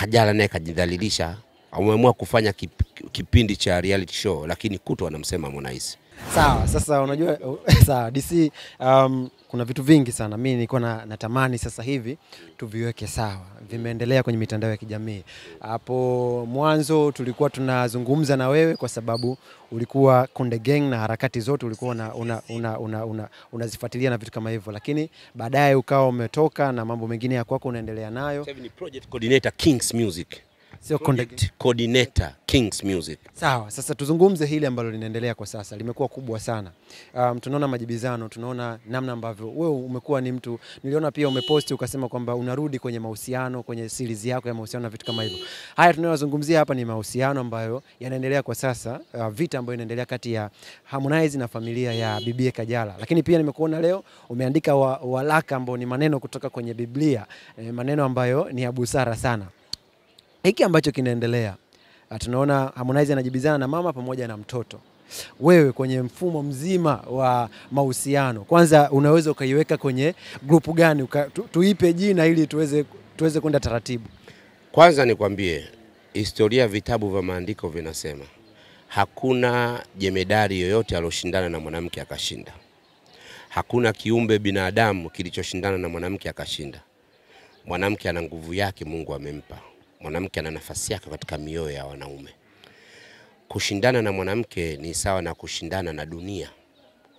Kajala naye kajidhalilisha, ameamua kufanya kip, kipindi cha reality show, lakini kutu anamsema Harmonize. Sawa, sasa unajua sawa DC, um, kuna vitu vingi sana mi nilikuwa na, natamani sasa hivi tuviweke sawa, vimeendelea kwenye mitandao ya kijamii. Hapo mwanzo tulikuwa tunazungumza na wewe kwa sababu ulikuwa Konde Gang na harakati zote ulikuwa unazifuatilia una, una, una, una na vitu kama hivyo, lakini baadaye ukawa umetoka na mambo mengine ya kwako unaendelea nayo, ni project coordinator Kings Music. Sio conduct coordinator Kings Music. Sawa, sasa tuzungumze hili ambalo linaendelea kwa sasa, limekuwa kubwa sana. Um, tunaona majibizano, tunaona namna ambavyo wewe umekuwa ni mtu, niliona pia umeposti ukasema kwamba unarudi kwenye mahusiano, kwenye series yako ya mahusiano na vitu kama hivyo. Haya tunayozungumzia hapa ni mahusiano ambayo yanaendelea kwa sasa, uh, vita ambayo inaendelea kati ya Harmonize na familia ya Bibie Kajala. Lakini pia nimekuona leo umeandika wa, walaka ambao ni maneno kutoka kwenye Biblia, eh, maneno ambayo ni ya busara sana. Hiki ambacho kinaendelea Ah, tunaona Harmonize anajibizana na mama pamoja na mtoto. Wewe kwenye mfumo mzima wa mahusiano, kwanza unaweza ukaiweka kwenye grupu gani? Uka, tu, tuipe jina ili tuweze tuweze kwenda taratibu. Kwanza nikwambie, historia vitabu vya maandiko vinasema hakuna jemedari yoyote alioshindana na mwanamke akashinda. Hakuna kiumbe binadamu kilichoshindana na mwanamke akashinda. Mwanamke ana nguvu yake Mungu amempa. Mwanamke ana nafasi yake katika mioyo ya wanaume. Kushindana na mwanamke ni sawa na kushindana na dunia,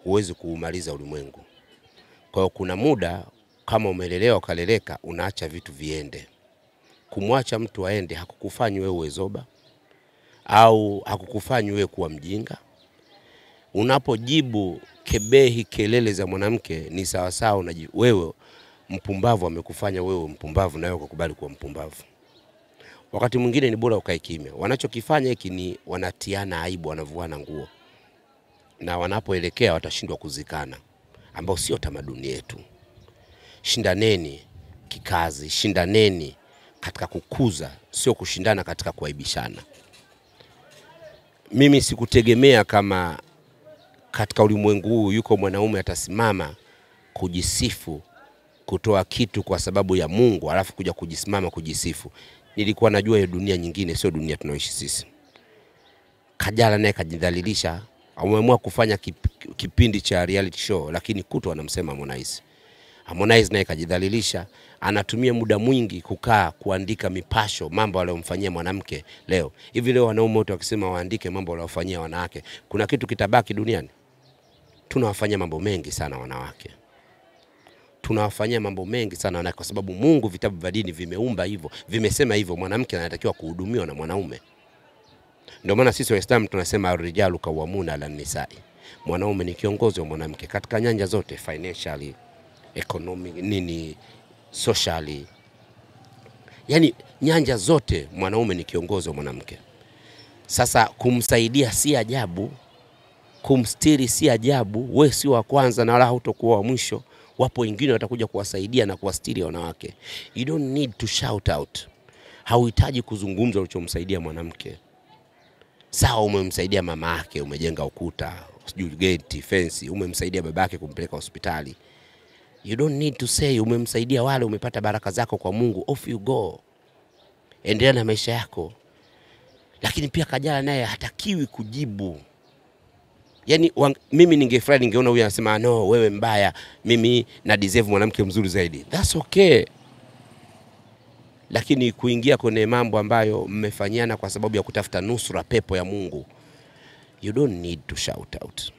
huwezi kuumaliza ulimwengu. Kwa hiyo kuna muda kama umelelewa ukaleleka, unaacha vitu viende. Kumwacha mtu aende hakukufanyi wewe uwe zoba au hakukufanyi wewe kuwa mjinga. Unapojibu kebehi kelele za mwanamke ni sawasawa wewe mpumbavu amekufanya wewe mpumbavu, na wewe ukakubali kuwa mpumbavu. Wakati mwingine ni bora ukae kimya. Wanachokifanya hiki ni wanatiana aibu, wanavuana nguo, na wanapoelekea watashindwa kuzikana, ambao sio tamaduni yetu. Shindaneni kikazi, shindaneni katika kukuza, sio kushindana katika kuaibishana. Mimi sikutegemea kama katika ulimwengu huu yuko mwanaume atasimama kujisifu, kutoa kitu kwa sababu ya Mungu, alafu kuja kujisimama kujisifu. Nilikuwa najua hiyo dunia nyingine, sio dunia tunaoishi sisi. Kajala naye kajidhalilisha, ameamua kufanya kip, kipindi cha reality show, lakini kutu anamsema Harmonize. Harmonize naye kajidhalilisha, anatumia muda mwingi kukaa kuandika mipasho, mambo aliyomfanyia mwanamke leo hivi. Leo wanaume wote wakisema waandike mambo waliofanyia wanawake, kuna kitu kitabaki duniani? Tunawafanyia mambo mengi sana wanawake, tunawafanyia mambo mengi sana wanawake, kwa sababu Mungu, vitabu vya dini vimeumba hivyo, vimesema hivyo, mwanamke anatakiwa kuhudumiwa na mwanaume. Ndio maana sisi Waislamu tunasema arrijalu kawamuna ala nisai, mwanaume ni kiongozi wa mwanamke katika nyanja zote, financially, economic, nini, socially, yani nyanja zote mwanaume ni kiongozi wa mwanamke. Sasa kumsaidia si ajabu, kumstiri si ajabu. We si wa kwanza na wala hutokuwa wa mwisho. Wapo wengine watakuja kuwasaidia na kuwastiri wanawake. You don't need to shout out. Hauhitaji kuzungumza ulichomsaidia mwanamke. Sawa, umemsaidia mama yake, umejenga ukuta, sijui geti, fence, umemsaidia babake kumpeleka hospitali. You don't need to say umemsaidia wale, umepata baraka zako kwa Mungu. Off you go, endelea na maisha yako. Lakini pia Kajala naye hatakiwi kujibu. Yani wang, mimi ningefurahi ningeona huyu anasema no, wewe mbaya, mimi na deserve mwanamke mzuri zaidi. That's okay, lakini kuingia kwenye mambo ambayo mmefanyana kwa sababu ya kutafuta nusura pepo ya Mungu, you don't need to shout out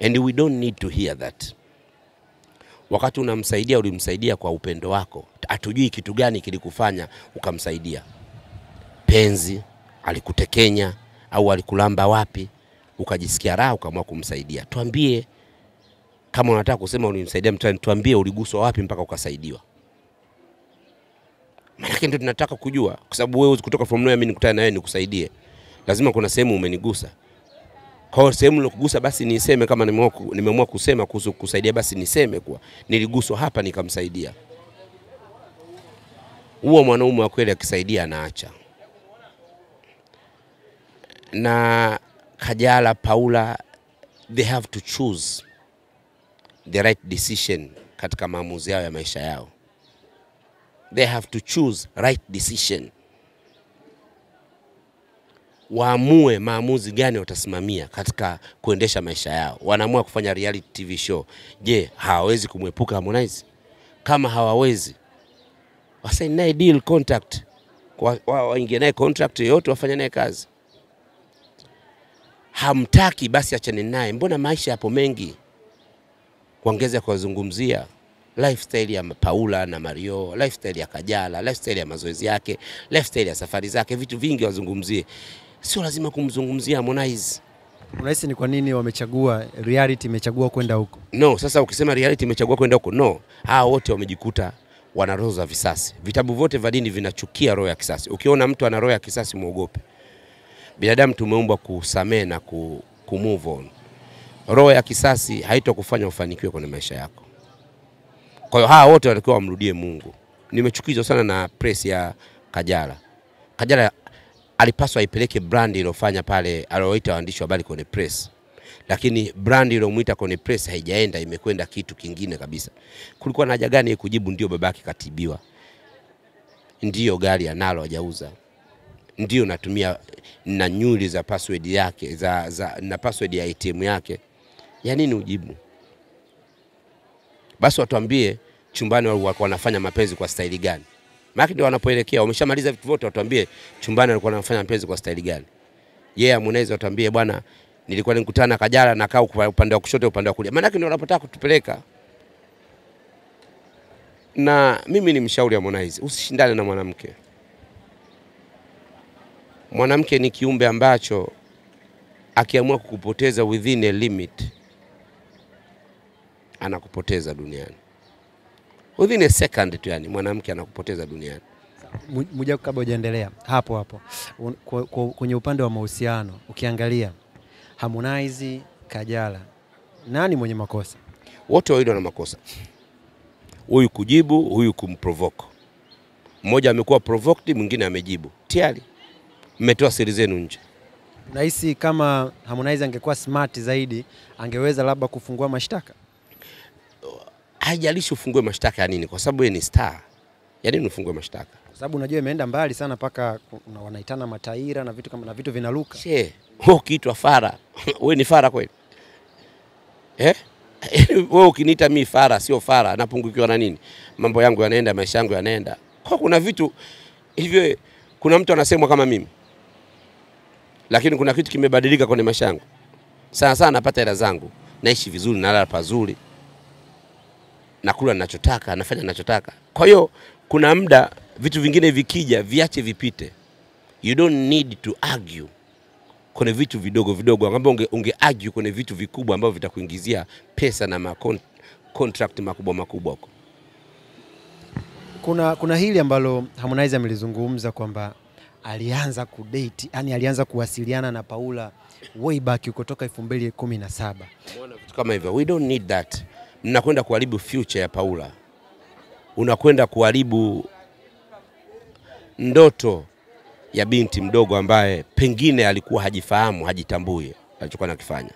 and we don't need to hear that. Wakati unamsaidia ulimsaidia kwa upendo wako, hatujui kitu gani kilikufanya ukamsaidia. Penzi alikutekenya au alikulamba wapi, ukajisikia raha ukaamua kumsaidia. Tuambie kama unataka kusema ulimsaidia mtu, tuambie uliguswa wapi mpaka ukasaidiwa. Maanake ndio tunataka kujua, kwa sababu wewe kutoka from nowhere, mimi nikutane na wewe nikusaidie, lazima kuna sehemu umenigusa. Kwa hiyo sehemu nilokugusa, basi niseme. Kama nimeamua kusema kuhusu kusaidia, basi niseme kuwa niliguswa hapa nikamsaidia. Huo mwanaume wa kweli akisaidia anaacha. Na Kajala, Paula, they have to choose the right decision katika maamuzi yao ya maisha yao. they have to choose right decision, waamue maamuzi gani watasimamia katika kuendesha maisha yao. Wanaamua kufanya reality TV show, je, hawawezi kumwepuka Harmonize? Kama hawawezi, wasaini naye deal contract, waingie naye contract yoyote, wafanye naye kazi. Hamtaki basi achane naye, mbona maisha yapo mengi kuongeza kuwazungumzia lifestyle ya Paula na Mario, lifestyle ya Kajala, lifestyle ya mazoezi yake, lifestyle ya safari zake, vitu vingi wazungumzie. Sio lazima kumzungumzia Harmonize. Unahisi ni kwa nini wamechagua reality imechagua kwenda huko? No, sasa ukisema reality imechagua kwenda huko, no, hawa wote wamejikuta wana roho za visasi. Vitabu vyote vya dini vinachukia roho ya kisasi. Ukiona mtu ana roho ya kisasi, muogope. Binadamu tumeumbwa kusamehe na ku, ku move on. Roho ya kisasi haitokufanya ufanikiwe kwenye maisha yako. Kwa hiyo hawa wote walikuwa wamrudie Mungu. Nimechukizwa sana na press ya Kajala. Kajala alipaswa aipeleke brand iliyofanya pale, alioita waandishi wa habari kwenye press, lakini brand iliyomwita kwenye press haijaenda, imekwenda kitu kingine kabisa. Kulikuwa na haja gani kujibu ndio babake katibiwa, ndio gari analo hajauza, ndio natumia na nyuli za password yake za, za, na password ya ATM yake, ya nini ujibu? Basi watuambie chumbani walikuwa wanafanya mapenzi kwa staili gani? Maana ndio wanapoelekea, wameshamaliza vitu vyote, watuambie chumbani walikuwa wanafanya mapenzi kwa staili gani? Yeye yeah, Harmonize watuambie bwana, nilikuwa nikutana Kajala na kaa upande wa kushoto, upande wa kulia. Maana ndio wanapotaka kutupeleka. Na mimi ni mshauri Harmonize, usishindane na mwanamke. Mwanamke ni kiumbe ambacho akiamua kukupoteza within a limit anakupoteza duniani within a second tu, yani mwanamke anakupoteza duniani. Muja, kabla hujaendelea hapo hapo, kwenye upande wa mahusiano ukiangalia Harmonize, Kajala, nani mwenye makosa? Wote wawili wana makosa, huyu kujibu, huyu kumprovoke. Mmoja amekuwa provoked, mwingine amejibu. Tayari mmetoa siri zenu nje. Nahisi kama Harmonize angekuwa smart zaidi angeweza labda kufungua mashtaka. Haijalishi ufungue mashtaka ya nini, kwa sababu yeye ni star. Ya nini ufungue mashtaka? kwa sababu unajua imeenda mbali sana mpaka wanaitana mataira na vitu kama na vitu vinaruka. She, wewe ukiitwa fara, wewe ni fara kweli? Eh? Wewe ukiniita mi fara, sio fara, napungukiwa na nini? Mambo yangu yanaenda, maisha yangu yanaenda. Kwa kuna vitu hivyo, kuna mtu anasemwa kama mimi, lakini kuna kitu kimebadilika kwenye maisha yangu. Sana sana napata hela zangu, naishi vizuri, nalala pazuri, nakula ninachotaka, nafanya ninachotaka. Kwa hiyo kuna muda vitu vingine vikija, viache vipite. You don't need to argue kwenye vitu vidogo vidogo, ambapo unge, unge argue kwenye vitu vikubwa ambavyo vitakuingizia pesa na ma contract makubwa makubwa huko. Kuna, kuna hili ambalo Harmonize amelizungumza kwamba alianza kudate, yani alianza kuwasiliana na Paula way back huko toka 2017. Umeona vitu kama hivyo, we don't need that. Mnakwenda kuharibu future ya Paula, unakwenda kuharibu ndoto ya binti mdogo ambaye pengine alikuwa hajifahamu, hajitambui alichokuwa nakifanya,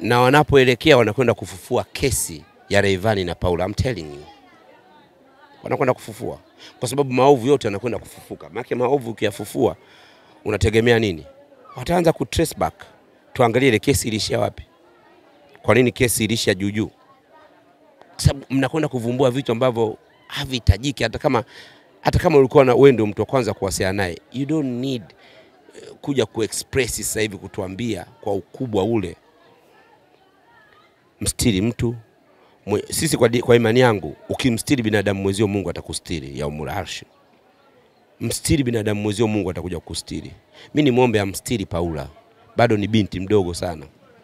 na wanapoelekea wanakwenda kufufua kesi ya Rayvanny na Paula. I'm telling you, wanakwenda kufufua kwa sababu maovu yote yanakwenda kufufuka. Maana maovu ukiyafufua unategemea nini? Wataanza ku trace back. Tuangalie ile kesi ilishia wapi. Kwa nini kesi ilishia juu juu? Sababu mnakwenda kuvumbua vitu ambavyo havihitajiki, hata kama hata kama ulikuwa na wewe ndio mtu wa kwanza kuwasiliana naye, you don't need eh, kuja kuexpress sasa hivi kutuambia kwa ukubwa ule. Mstiri mtu mwe, sisi kwa, di- kwa imani yangu, ukimstiri binadamu mwezio Mungu atakustiri ya umul arshi. Mstiri binadamu mwezio Mungu atakuja kukustiri. Mimi ni mwombe amstiri Paula, bado ni binti mdogo sana.